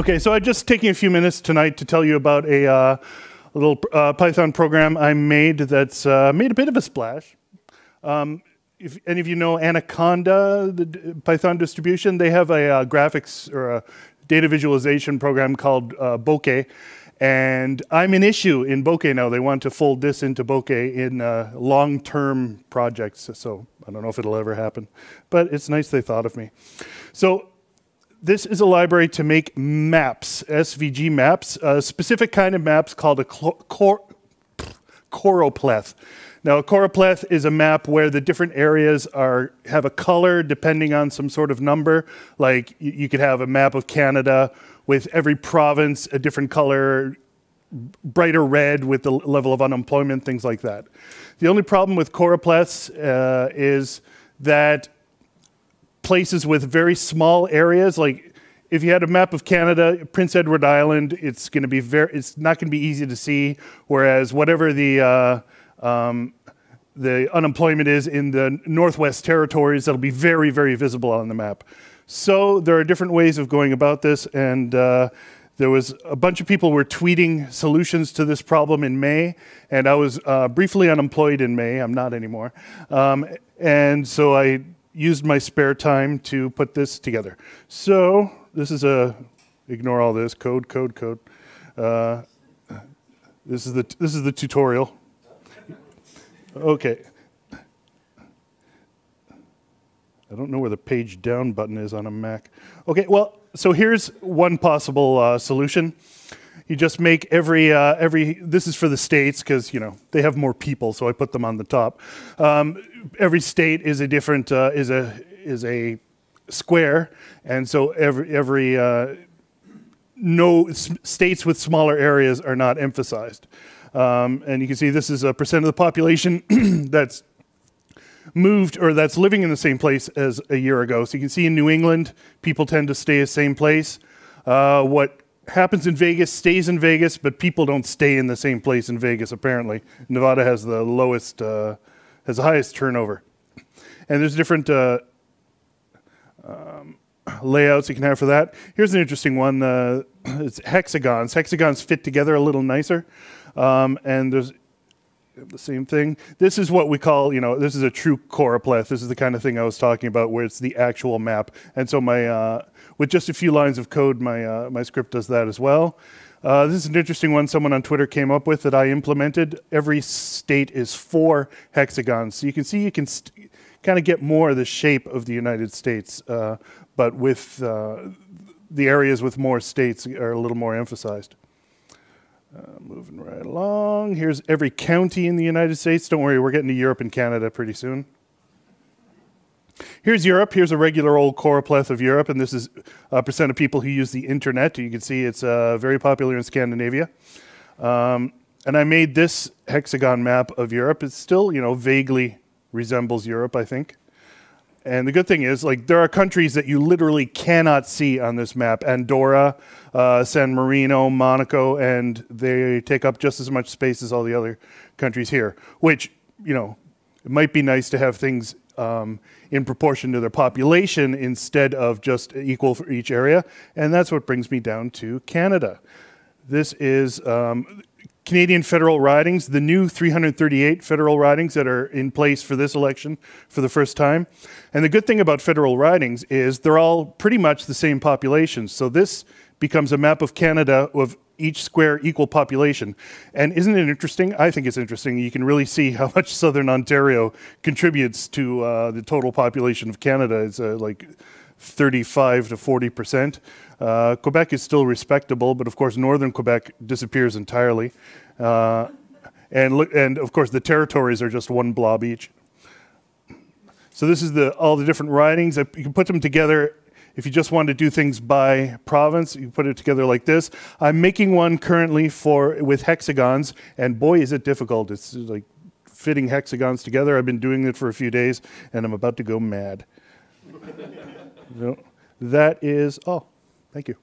Okay, so I'm just taking a few minutes tonight to tell you about a, uh, a little uh, Python program I made that's uh, made a bit of a splash. Um, if any of you know Anaconda, the Python distribution, they have a uh, graphics or a data visualization program called uh, Bokeh. And I'm an issue in Bokeh now. They want to fold this into Bokeh in uh, long-term projects. So I don't know if it'll ever happen, but it's nice they thought of me. So this is a library to make maps, SVG maps, a specific kind of maps called a choropleth. Now, a choropleth is a map where the different areas are have a color depending on some sort of number. Like you could have a map of Canada with every province a different color, brighter red with the level of unemployment, things like that. The only problem with choropleths uh, is that places with very small areas, like if you had a map of Canada, Prince Edward Island, it's going to be very, it's not going to be easy to see. Whereas whatever the uh, um, the unemployment is in the Northwest Territories, that'll be very, very visible on the map. So there are different ways of going about this, and uh, there was a bunch of people were tweeting solutions to this problem in May, and I was uh, briefly unemployed in May. I'm not anymore, um, and so I used my spare time to put this together. So this is a ignore all this code, code, code. Uh, this is the this is the tutorial. Okay. I don't know where the page down button is on a Mac. Okay, well, so here's one possible uh, solution. You just make every, uh, every, this is for the states because, you know, they have more people, so I put them on the top. Um, every state is a different, uh, is, a, is a square, and so every, every uh, no, states with smaller areas are not emphasized. Um, and you can see this is a percent of the population that's moved or that's living in the same place as a year ago. So you can see in New England, people tend to stay the same place. Uh, what happens in Vegas stays in Vegas, but people don't stay in the same place in Vegas, apparently. Nevada has the lowest, uh, has the highest turnover. And there's different uh, um, layouts you can have for that. Here's an interesting one. Uh, it's hexagons. Hexagons fit together a little nicer. Um, and there's the same thing. This is what we call, you know, this is a true choropleth. This is the kind of thing I was talking about where it's the actual map. And so my, uh, with just a few lines of code, my, uh, my script does that as well. Uh, this is an interesting one someone on Twitter came up with that I implemented. Every state is four hexagons. So you can see you can kind of get more of the shape of the United States, uh, but with uh, the areas with more states are a little more emphasized. Uh, moving right along. Here's every county in the United States. Don't worry, we're getting to Europe and Canada pretty soon. Here's Europe. Here's a regular old choropleth of Europe, and this is a percent of people who use the internet. You can see it's uh, very popular in Scandinavia. Um, and I made this hexagon map of Europe. It still, you know, vaguely resembles Europe, I think. And the good thing is, like, there are countries that you literally cannot see on this map. Andorra, uh, San Marino, Monaco, and they take up just as much space as all the other countries here, which, you know, it might be nice to have things um, in proportion to their population instead of just equal for each area. And that's what brings me down to Canada. This is um, Canadian federal ridings, the new 338 federal ridings that are in place for this election for the first time. And the good thing about federal ridings is they're all pretty much the same population. So this becomes a map of Canada of each square equal population. And isn't it interesting? I think it's interesting. You can really see how much Southern Ontario contributes to uh, the total population of Canada. It's uh, like 35 to 40 percent. Uh, Quebec is still respectable, but of course, northern Quebec disappears entirely. Uh, and, look, and of course, the territories are just one blob each. So this is the, all the different ridings. You can put them together. If you just want to do things by province, you put it together like this. I'm making one currently for with hexagons, and boy, is it difficult. It's like fitting hexagons together. I've been doing it for a few days, and I'm about to go mad. no, that is all. Thank you.